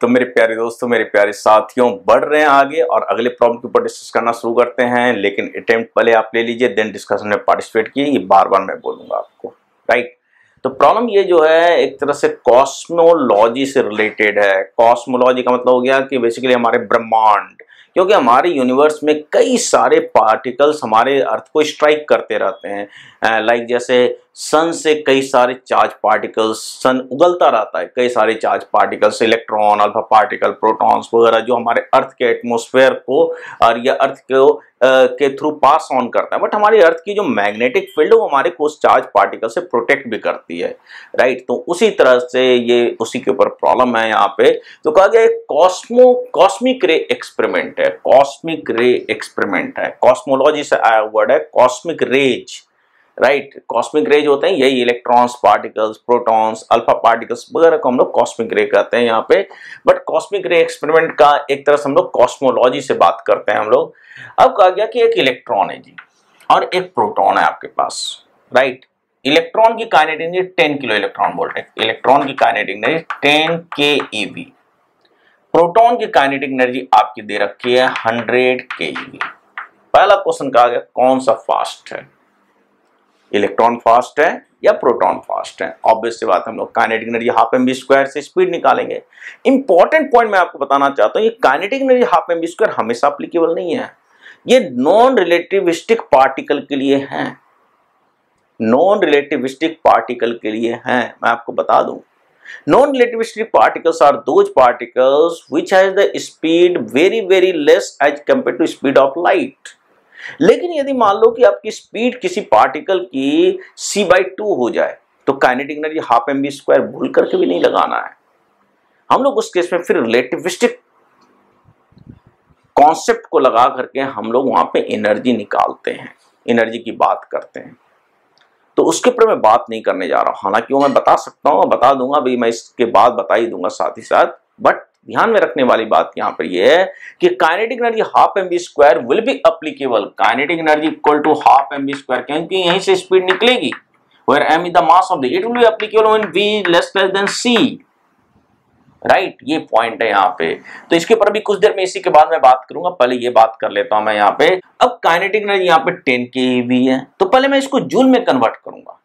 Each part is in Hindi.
तो मेरे प्यारे दोस्तों, मेरे प्यारे साथियों, बढ़ रहे हैं आगे और अगले प्रॉब्लम के ऊपर डिस्कस करना शुरू करते हैं। लेकिन अटेम्प्ट पहले आप ले लीजिए देन डिस्कशन में पार्टिसिपेट कीजिए ये बार बार मैं बोलूँगा आपको। राइट तो प्रॉब्लम ये जो है, एक तरह से कॉस्मोलॉजी से रिलेटेड है। कॉस्मोलॉजी का मतलब हो गया कि बेसिकली हमारे ब्रह्मांड, क्योंकि हमारे यूनिवर्स में कई सारे पार्टिकल्स हमारे अर्थ को स्ट्राइक करते रहते हैं। लाइक जैसे सन से कई सारे चार्ज पार्टिकल्स, सन उगलता रहता है, कई सारे charge particles, electron, alpha particle, protons वगैरह जो हमारे अर्थ के एटमोसफेयर को और या अर्थ को के थ्रू पास ऑन करता है। बट हमारी अर्थ की जो मैग्नेटिक फ़ील्ड है, वो हमारे को उस चार्ज पार्टिकल से प्रोटेक्ट भी करती है, राइट? तो उसी तरह से ये उसी के ऊपर प्रॉब्लम है यहाँ पे। तो कहा गया कॉस्मो, कॉस्मिक रे एक्सपेरिमेंट है, कॉस्मिक रे एक्सपेरिमेंट है। कॉस्मोलॉजी से आया वर्ड है, cosmic rays. Right cosmic rays होते हैं, यही electrons particles protons alpha particles वगैरह को हम लोग कॉस्मिक रे कहते हैं यहाँ पे। बट कॉस्मिक रे एक्सपेरिमेंट का एक तरह से हम लोग कॉस्मोलॉजी से बात करते हैं हम लोग। अब कहा गया कि एक इलेक्ट्रॉन है जी, और एक प्रोटॉन है आपके पास। राइट इलेक्ट्रॉन की kinetic energy ten kilo electron बोल रहे इलेक्ट्रॉन की kinetic energy ten K eV proton की काइनेटिक एनर्जी आपकी दे रखी है हंड्रेड के ईवी पहला क्वेश्चन कहा गया, कौन सा फास्ट है? इलेक्ट्रॉन फास्ट है या प्रोटॉन फास्ट है। ऑब्वियस सी बात हम लोग kinetic energy half m v square से स्पीड निकालेंगे। इंपॉर्टेंट पॉइंट मैं आपको बताना चाहता हूँ, ये kinetic energy half m v square हमेशा अप्लीकेबल नहीं है। ये नॉन रिलेटिविस्टिक पार्टिकल के लिए है। नॉन रिलेटिविस्टिक पार्टिकल के लिए है, मैं आपको बता दूँ। Non relativistic particles are those particles which has the speed very very less as compare to speed of light लेकिन यदि मान लो कि आपकी स्पीड किसी पार्टिकल की सी बाई टू हो जाए तो kinetic energy half m v square भूल करके भी नहीं लगाना है। हम लोग उस केस में फिर रिलेटिविस्टिक कॉन्सेप्ट को लगा करके हम लोग वहाँ पे एनर्जी निकालते हैं एनर्जी की बात करते हैं। तो उसके ऊपर मैं बात नहीं करने जा रहा हूँ। हालाँकि वो मैं बता सकता हूँ बता दूँगा भाई मैं इसके बाद बता ही दूँगा साथ ही साथ बट ध्यान में रखने वाली बात यहाँ पर यह है कि kinetic energy half m v square will be applicable kinetic energy equal to half m v square क्योंकि यहीं से स्पीड निकलेगी। Where m is the mass of the it will be applicable when v less less than c. Right right, ये पॉइंट है यहाँ पे। तो इसके ऊपर भी कुछ देर में इसी के बाद मैं बात करूँगा। पहले ये बात कर लेता हूँ मैं यहाँ पे। अब काइनेटिक एनर्जी यहाँ पे 10 के भी है। तो पहले मैं इसको जूल में कन्वर्ट करूँगा।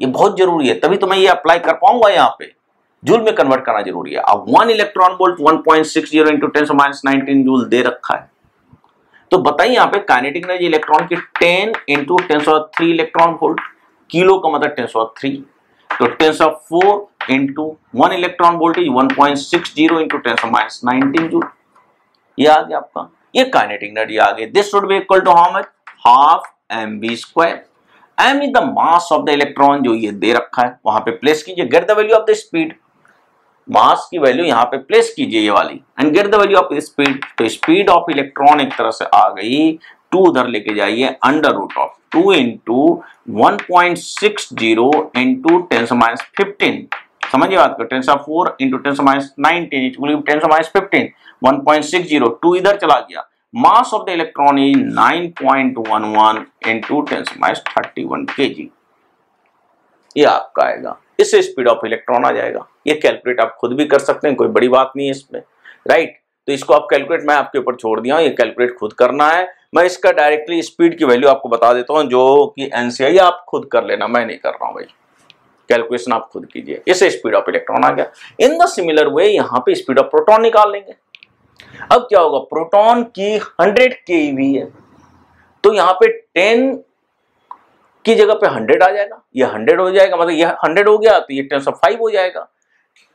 ये बहुत ज़रूरी है। तभी तो मैं ये अप्लाई कर पाऊँगा यहाँ पे। जूल में कन्वर्ट करना ज़रूरी है। अब one electron volt 1.60 point six zero into ten minus nineteen joule दे रखा है। तो बताइए यहाँ पे काइनेटिक एनर्जी इलेक्ट्रॉन की 10 into ten three electron volt kilo का मतलब टेन थ्री तो ten four into one electron voltage one point six zero into ten minus nineteen joule. ये आ गया आपका। ये काइनेटिक एनर्जी आ गई this would be equal to how much half m v square m is the mass of the electron जो ये दे रखा है। वहाँ पे प्लेस कीजिए। Get the value of the speed mass की वैल्यू यहाँ पे प्लेस कीजिए ये वाली। And get the value of speed तो स्पीड ऑफ़ इलेक्ट्रॉन एक तरह से आ गई। टू उधर लेके जाइए under root of two into one point six zero into ten minus fifteen समझिए बात को ten four into ten minus nineteen ten minus fifteen one point six zero two इधर चला गया। Mass of the electron is nine point one one into ten minus thirty one K G ये आपका आएगा। इससे स्पीड ऑफ़ इलेक्ट्रॉन आ जाएगा। ये कैलकुलेट आप खुद भी कर सकते हैं, कोई बड़ी बात नहीं है इसमें राइट तो इसको आप कैलकुलेट मैं आपके ऊपर छोड़ दिया हूँ, ये कैलकुलेट खुद करना है। मैं इसका डायरेक्टली स्पीड की वैल्यू आपको बता देता हूँ, जो कि एनसीआई आप खुद कर लेना, मैं नहीं कर रहा हूँ भाई। कैलकुलेशन आप खुद कीजिए। इससे स्पीड ऑफ़ इलेक्ट्रॉन आ गया। इन द सिमिलर वे यहाँ पे स्पीड ऑफ़ प्रोटॉन निकाल लेंगे। अब क्या होगा? प्रोटॉन की 100 के है। तो यहाँ पे 10 की जगह पे 100 आ जाएगा। ये 100 हो जाएगा मतलब ये 100 हो गया तो ये टेन सौ फाइव हो जाएगा।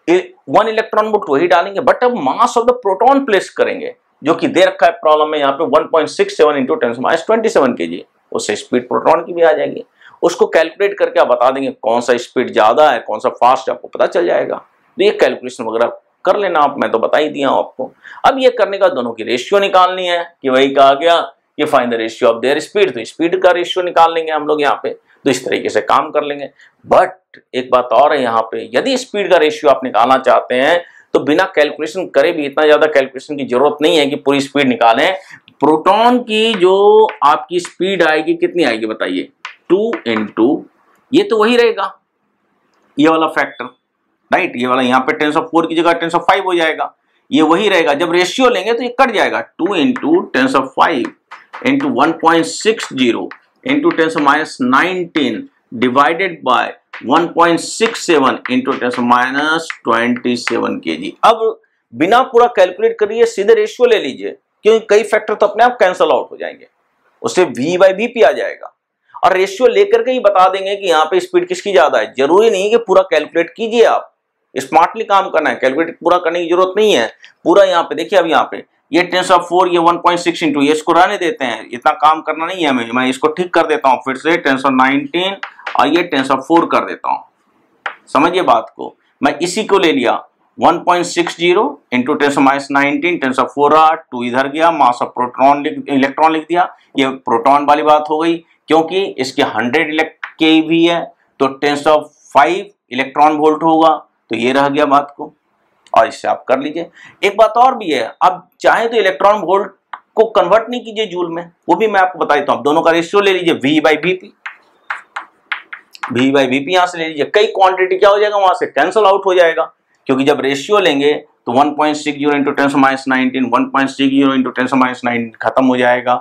वन इलेक्ट्रॉन वोल्ट वही डालेंगे बट अब mass of the proton place करेंगे, जो कि दे रखा है प्रॉब्लम में यहाँ पे 1.67 point six seven into ten minus twenty seven K G उससे स्पीड प्रोटॉन की भी आ जाएगी। उसको कैलकुलेट करके आप बता देंगे कौन सा स्पीड ज़्यादा है, कौन सा फास्ट आपको पता चल जाएगा। तो ये कैलकुलेशन वगैरह कर लेना आप, मैं तो बता ही दिया हूँ आपको। अब ये करने का दोनों की रेशियो निकालनी है, कि वही कहा गया कि fine the ratio of their speed तो स्पीड का रेशियो निकाल लेंगे हम लोग यहाँ पे। तो इस तरीके से काम कर लेंगे। बट एक बात और है यहाँ पे, यदि स्पीड का रेशियो आप निकालना चाहते हैं तो बिना कैलकुलेशन करे भी इतना ज़्यादा कैलकुलेशन की ज़रूरत नहीं है कि पूरी स्पीड निकालें। प्रोटॉन की जो आपकी स्पीड आएगी, कितनी आएगी बताइए? टू इंटू ये तो वही रहेगा। ये वाला फैक्टर राइट ये वाला यहाँ पे टेंस ऑफ़ फोर की जगह टेंस ऑफ़ फाइव हो जाएगा। ये वही रहेगा। जब रेशियो लेंगे तो ये कट जाएगा। Two into tens of five into one point six zero into tens of minus nineteen divided by 1.67 into tens minus twenty seven K G अब बिना पूरा कैलकुलेट करिए, सीधे रेशियो ले लीजिए क्योंकि कई फैक्टर तो अपने आप कैंसल आउट हो जाएँगे। उससे वी बाई वी पी आ जाएगा। और रेशियो लेकर के ही बता देंगे कि यहाँ पे स्पीड किसकी ज़्यादा है। ज़रूरी नहीं कि पूरा कैलकुलेट कीजिए आप। स्मार्टली काम करना है। कैलकुलेट पूरा करने की ज़रूरत नहीं है। पूरा यहाँ पे, देखिए अब यहाँ पे। ये टेंस ऑफ़ फोर, ये वन पॉइंट सिक्स इंटू ये इसको रहने देते हैं। इतना काम करना नहीं है हमें। मैं इसको ठीक कर देता हूँ फिर से, टेंस ऑफ़ नाइनटीन और ये टेंस ऑफ़ फोर कर देता हूँ। समझिए बात को। मैं इसी को ले लिया। 1.60 point six zero into tens minus nineteen, tens of four are two इधर गया, मास ऑफ़ प्रोटॉन इलेक्ट्रॉन लिख दिया। ये प्रोटॉन वाली बात हो गई, क्योंकि इसके हंड्रेड के भी है तो tens of five electron volt होगा। तो ये रह गया बात को। और इससे आप कर लीजिए। एक बात और भी है, आप चाहे तो इलेक्ट्रॉन वोल्ट को कन्वर्ट नहीं कीजिए जूल में, वो भी मैं आपको बता देता हूँ। दोनों का रेशियो ले लीजिए v by v p v by v p यहाँ से ले लीजिए। कई क्वांटिटी क्या हो जाएगा, वहाँ से कैंसल आउट हो जाएगा, क्योंकि जब रेशियो लेंगे तो 1.60 point six zero into tens minus nineteen one point six zero into tens minus nineteen खत्म हो जाएगा।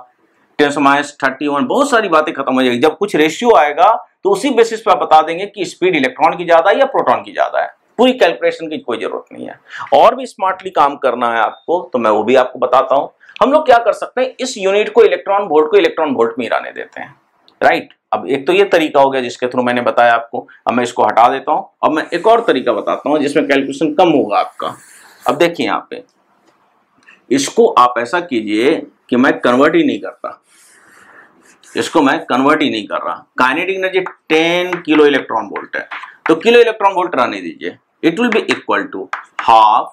टेंस माइनस थर्टी वन बहुत सारी बातें खत्म हो जाएगी। जब कुछ रेशियो आएगा तो उसी बेसिस पर आप बता देंगे कि स्पीड इलेक्ट्रॉन की ज़्यादा है या प्रोटॉन की ज़्यादा है। पूरी कैलकुलेशन की कोई ज़रूरत नहीं है। और भी स्मार्टली काम करना है आपको तो मैं वो भी आपको बताता हूँ। हम लोग क्या कर सकते हैं, इस यूनिट को इलेक्ट्रॉन वोल्ट को इलेक्ट्रॉन वोल्ट में रहने देते हैं। राइट अब एक तो ये तरीका हो गया जिसके थ्रू मैंने बताया आपको। अब मैं इसको हटा देता हूँ। अब मैं एक और तरीका बताता हूँ जिसमें कैलकुलेशन कम होगा आपका। अब देखिए यहाँ पे। इसको आप ऐसा कीजिए कि मैं कन्वर्ट ही नहीं करता। इसको मैं कन्वर्ट ही नहीं कर रहा। Kinetic energy 10 kilo electron volt है। तो किलो इलेक्ट्रॉन वोल्ट रहने दीजिए। It will be equal to half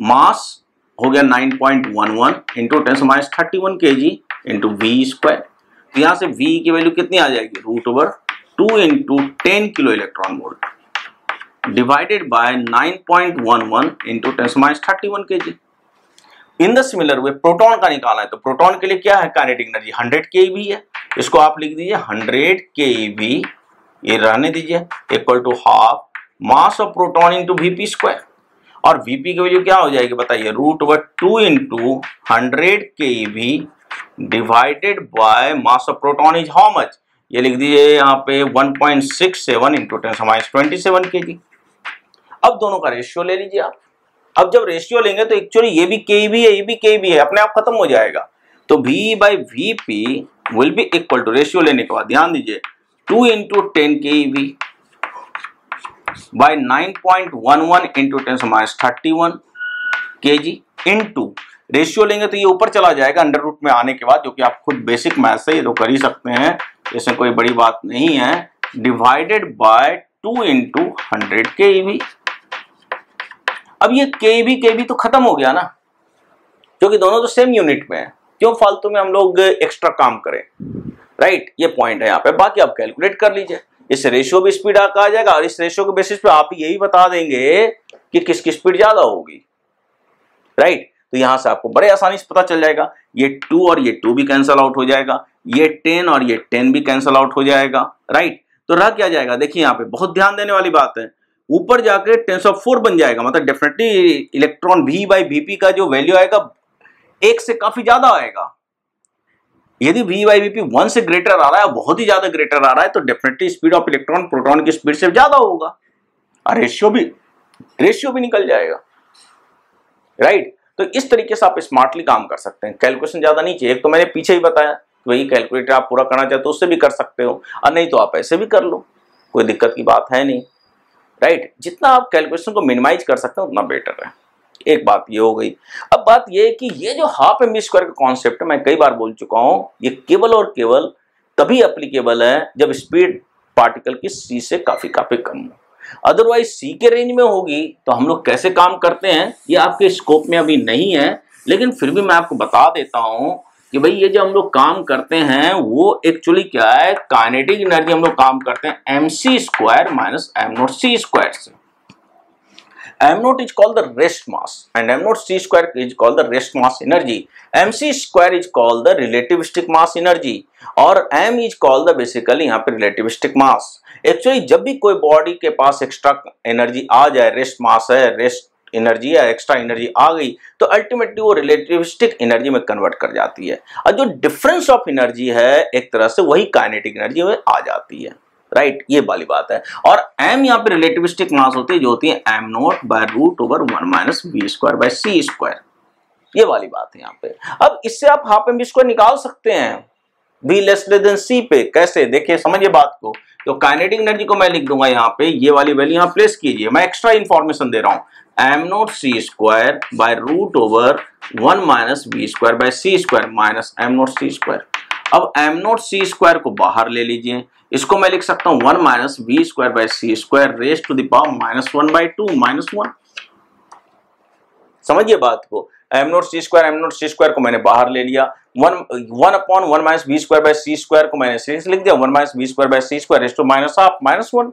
mass हो गया 9.11 point one one into ten minus thirty one K G into we square तो यहाँ से वी की वैल्यू कितनी आ जाएगी? Root over two into ten kilo electron volt divided by 9.11 point one one into ten minus thirty one K G in the similar way proton का निकालना है तो प्रोटॉन के लिए क्या है काइनेटिक एनर्जी 100 के है। इसको आप लिख दीजिए 100 के ये रहने दीजिए equal to half mass of proton into v p square और वीपी की वैल्यू क्या हो जाएगी बताइए? Root over two into hundred K V divided by mass of proton is how much ये लिख दीजिए यहाँ पे 1.67 point six seven into ten minus twenty seven K G अब दोनों का रेशियो ले लीजिए आप। अब जब रेशियो लेंगे तो एक्चुअली ये भी के भी है, ये भी के भी है, अपने आप खत्म हो जाएगा। तो v by v p will be equal to ratio लेने के बाद ध्यान दीजिए two into ten K V by 9.11 into 10 minus 31 kg into ratio लेंगे तो ये ऊपर चला जाएगा अंडर रूट में आने के बाद, जो कि आप खुद बेसिक मैथ से ये तो कर ही सकते हैं। इसमें कोई बड़ी बात नहीं है। Divided by two into hundred K अब ये के बी के बी तो खत्म हो गया ना क्योंकि दोनों तो सेम यूनिट में है। क्यों फालतू में हम लोग एक्स्ट्रा काम करें? राइट ये पॉइंट है यहाँ पे। बाकी आप कैलकुलेट कर लीजिए। इस रेशियो भी स्पीड आ जाएगा और इस रेशियो के बेसिस पे आप यही बता देंगे कि किसकी स्पीड ज़्यादा होगी। राइट तो यहाँ से आपको बड़े आसानी से पता चल जाएगा। ये टू और ये टू भी कैंसल आउट हो जाएगा। ये टेन और ये टेन भी कैंसल आउट हो जाएगा। राइट तो रह क्या जाएगा? देखिए यहाँ पे बहुत ध्यान देने वाली बात है। ऊपर जाके टेंस ऑफ़ फोर बन जाएगा। मतलब definitely electron v by v p का जो वैल्यू आएगा, एक से काफ़ी ज़्यादा आएगा। यदि v by v p one से ग्रेटर आ रहा है, बहुत ही ज़्यादा ग्रेटर आ रहा है तो definitely speed of electron proton की स्पीड से ज़्यादा होगा। और रेशियो भी रेशियो भी निकल जाएगा। राइट तो इस तरीके से आप स्मार्टली काम कर सकते हैं। कैलकुलेशन ज़्यादा नहीं चाहिए। एक तो मैंने पीछे ही बताया वही कैलकुलेटर आप पूरा करना चाहते हो, उससे भी कर सकते हो। और नहीं तो आप ऐसे भी कर लो। कोई दिक्कत की बात है नहीं। राइट जितना आप कैलकुलेशन को मिनिमाइज कर सकते हो, उतना बेटर है। एक बात ये हो गई। अब बात ये है कि ये जो हाफ़ एम स्क्वायर का कॉन्सेप्ट मैं कई बार बोल चुका हूँ, ये केवल और केवल तभी अप्लीकेबल है जब स्पीड पार्टिकल की सी से काफ़ी काफ़ी कम हो। अदरवाइज़ सी के रेंज में होगी तो हम लोग कैसे काम करते हैं? ये आपके स्कोप में अभी नहीं है, लेकिन फिर भी मैं आपको बता देता हूँ कि भाई ये जो हम लोग काम करते हैं, वो एक्चुअली क्या है? काइनेटिक एनर्जी हम लोग काम करते हैं m c square minus m naught c square से। M naught is called the rest mass and m naught c square is called the rest mass energy mc square is called the relativistic mass energy और m is called the basically यहाँ पे relativistic mass एक्चुअली जब भी कोई बॉडी के पास एक्स्ट्रा एनर्जी आ जाए रेस्ट मास है रेस्ट एनर्जी या एक्स्ट्रा एनर्जी आ गई तो अल्टीमेटली वो रिलेटिविस्टिक एनर्जी में कन्वर्ट कर जाती है और जो डिफरेंस ऑफ़ एनर्जी है एक तरह से वही काइनेटिक एनर्जी में आ जाती है राइट ये वाली बात है। और एम यहाँ पे रिलेटिविस्टिक मास होती है, जो होती है m naught by root over one minus v square by c square ये वाली बात है यहाँ पे। अब इससे आप हाफ़ एम बी स्क्वायर निकाल सकते हैं। बी लेस देन सी पे। कैसे? देखिए, समझिए बात को। तो काइनेटिक एनर्जी को मैं लिख दूँगा यहाँ पे। ये वाली वैल्यू यहाँ प्लेस कीजिए। मैं एक्स्ट्रा इंफॉर्मेशन दे रहा हूँ। M naught c square by root over one minus v square by c square minus m naught c square अब एम नोट सी स्क्वायर को बाहर ले लीजिए। इसको मैं लिख सकता हूँ one minus v square by c square raise to the power minus one by two minus one. समझिए बात को। M naught c square m naught c square को मैंने बाहर ले लिया। One one upon one minus v square by c square को मैंने सीरीज़ लिख दिया। One minus v square by c square to minus half minus one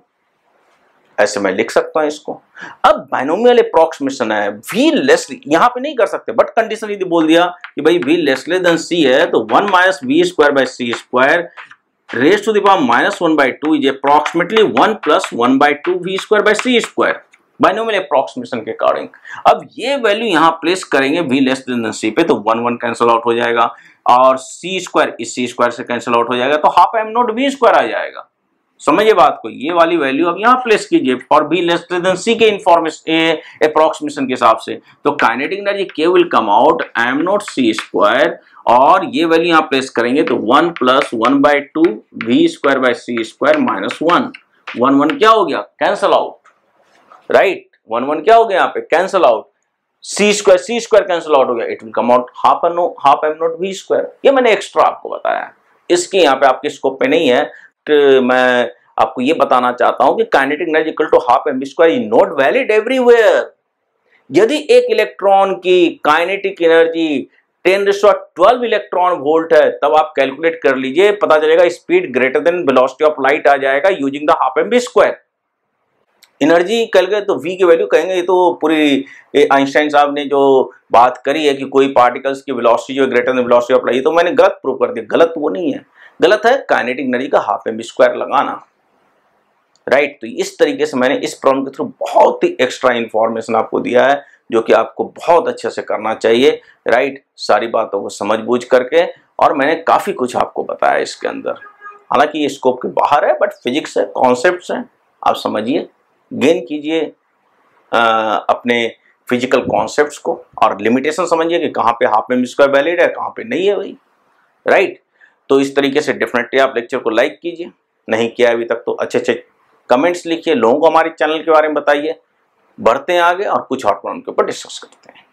ऐसे मैं लिख सकता हूँ इसको। अब बाइनोमियल अप्रोक्सीमेशन है। वी लेस यहाँ पे नहीं कर सकते बट कंडीशन यदि बोल दिया कि भाई वी लेसले देन सी है तो one minus v square by c square raise to the power minus one by two is approximately one plus one by two v square by c square binomial approximation के अकॉर्डिंग अब ये वैल्यू यहाँ प्लेस करेंगे वी लेस देन सी पे तो वन वन कैंसिल आउट हो जाएगा और सी स्क्वायर इस सी स्क्वायर से कैंसिल आउट हो जाएगा तो half m naught v square आ जाएगा। समझिए बात को, ये वाली वैल्यू अब यहाँ प्लेस कीजिए for v less than c के इंफॉर्मेशन अप्रोक्सीमेशन के हिसाब से। तो kinetic energy K will come out m naught c square और ये वैल्यू यहाँ प्लेस करेंगे तो one plus one by two v square by c square minus one one one क्या हो गया? Cancel out right one one क्या हो गया यहाँ पे? Cancel out c square c square cancel out हो गया। It will come out half m half m naught v square ये मैंने एक्स्ट्रा आपको बताया। इसकी यहाँ पे आपके स्कोप पे नहीं है। मैं आपको ये बताना चाहता हूँ कि kinetic energy equal to half m square is not valid everywhere यदि एक इलेक्ट्रॉन की kinetic energy ten twelve electron volt है, तब आप कैलकुलेट कर लीजिए, पता चलेगा speed greater than velocity of light आ जाएगा using the half m v square energy कल गए तो वी की वैल्यू कहेंगे, ये तो पूरी आइंस्टाइन साहब ने जो बात करी है कि कोई पार्टिकल्स की वेलोसिटी जो greater than velocity of light तो मैंने गलत प्रूव कर दिया। गलत वो नहीं है। गलत है काइनेटिक एनर्जी का हाफ़ एम स्क्वायर लगाना। राइट तो इस तरीके से मैंने इस प्रॉब्लम के थ्रू बहुत ही एक्स्ट्रा इन्फॉर्मेशन आपको दिया है, जो कि आपको बहुत अच्छे से करना चाहिए। राइट सारी बातों को समझ बूझ करके, और मैंने काफ़ी कुछ आपको बताया इसके अंदर। हालाँकि ये स्कोप के बाहर है बट फिजिक्स है कॉन्सेप्ट हैं, आप समझिए गेन कीजिए अपने फ़िज़िकल कॉन्सेप्ट्स को, और लिमिटेशन समझिए कि कहाँ पे हाफ़ एम स्क्वायर वैलिड है, कहाँ पे नहीं है भाई। राइट तो इस तरीके से डेफिनेटली आप लेक्चर को लाइक कीजिए। नहीं किया अभी तक तो अच्छे अच्छे कमेंट्स लिखिए, लोगों को हमारे चैनल के बारे में बताइए। बढ़ते हैं आगे और कुछ और पॉइंट के ऊपर डिस्कस करते हैं।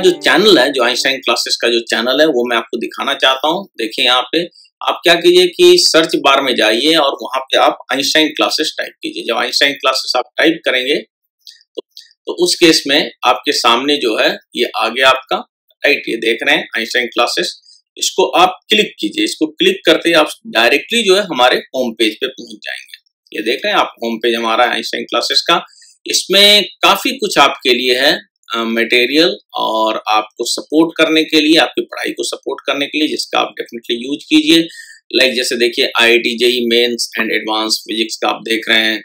जो चैनल है जो आइंस्टाइन क्लासेस का जो चैनल है वो मैं आपको दिखाना चाहता हूँ। देखिए यहाँ पे आप क्या कीजिए कि सर्च बार में जाइए और वहाँ पे आप आइंस्टाइन क्लासेस टाइप कीजिए। जब आइंस्टाइन क्लासेस आप टाइप करेंगे तो, तो उस केस में आपके सामने जो है ये आ गया आपका राइट ये देख रहे हैं आइंस्टाइन क्लासेस इसको आप क्लिक कीजिए। इसको क्लिक करते आप डायरेक्टली जो है हमारे होम पेज पे पहुँच जाएँगे। ये देख रहे हैं आप होम पेज हमारा आइंस्टाइन क्लासेस का। इसमें काफ़ी कुछ आपके लिए है। मटेरियल और आपको सपोर्ट करने के लिए, आपकी पढ़ाई को सपोर्ट करने के लिए, जिसका आप डेफिनेटली यूज़ कीजिए। लाइक जैसे देखिए I T JEE mains and advance physics का आप देख रहे हैं।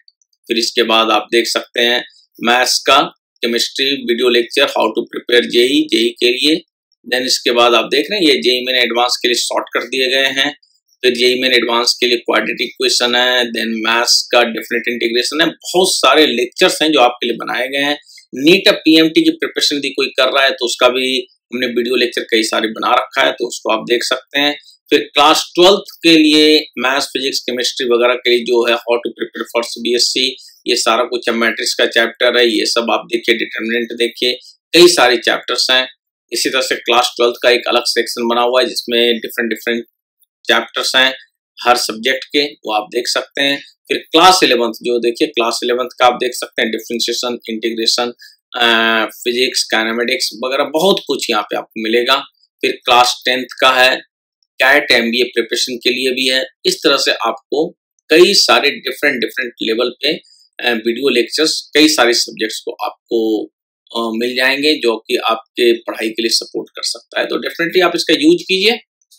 फिर इसके बाद आप देख सकते हैं मैथ्स का chemistry video lecture how to prepare JEE JEE के लिए। देन इसके बाद आप देख रहे हैं, ये जेई मेन एडवांस के लिए शॉर्ट कर दिए गए हैं। फिर जेई मेन एडवांस के लिए क्वाड्रेटिक क्वेश्चन है। देन मैथ्स का डेफिनेट इंटीग्रेशन है। बहुत सारे लेक्चर्स हैं जो आपके लिए बनाए गए हैं। नीट अब पीएमटी की प्रिपरेशन यदि कोई कर रहा है तो उसका भी हमने वीडियो लेक्चर कई सारे बना रखा है तो उसको आप देख सकते हैं। फिर क्लास ट्वेल्थ के लिए मैथ्स फिजिक्स केमिस्ट्री वगैरह के लिए जो है how to prepare for CBSE ये सारा कुछ है मैट्रिक्स का चैप्टर है, ये सब आप देखिए डिटर्मिनेंट देखिए, कई सारे चैप्टर्स हैं। इसी तरह से क्लास ट्वेल्थ का एक अलग सेक्शन बना हुआ है, जिसमें डिफरेंट डिफरेंट चैप्टर्स हैं। हर सब्जेक्ट के, वो आप देख सकते हैं। फिर क्लास इलेवंथ जो देखिए क्लास इलेवंथ का आप देख सकते हैं डिफ्रेंशिएशन इंटीग्रेशन फिजिक्स काइनेमेटिक्स वगैरह बहुत कुछ यहाँ पे आपको मिलेगा। फिर क्लास टेंथ का है कैट एम बी प्रिपरेशन के लिए भी है। इस तरह से आपको कई सारे डिफरेंट डिफरेंट लेवल पे वीडियो लेक्चर्स कई सारे सब्जेक्ट्स को आपको मिल जाएँगे जो कि आपके पढ़ाई के लिए सपोर्ट कर सकता है। तो डेफिनेटली आप इसका यूज़ कीजिए।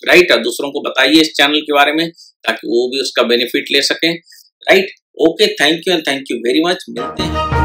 राइट और दूसरों को बताइए इस चैनल के बारे में, ताकि वो भी उसका बेनिफिट ले सके। Right okay thank you and thank you very much मिलते हैं।